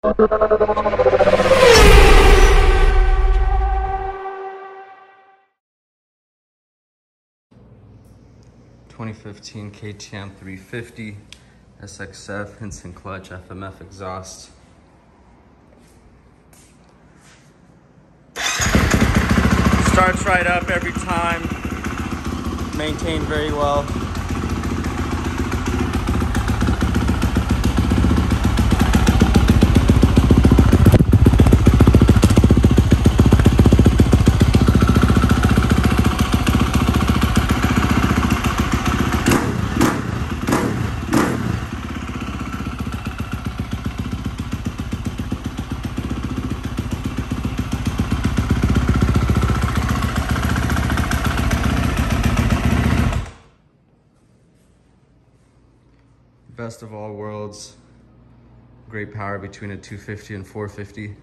Twenty fifteen KTM 350 SXF Hinson clutch FMF exhaust. Starts right up every time. Maintained very well. Best of all worlds. Great power between a 250 and 450.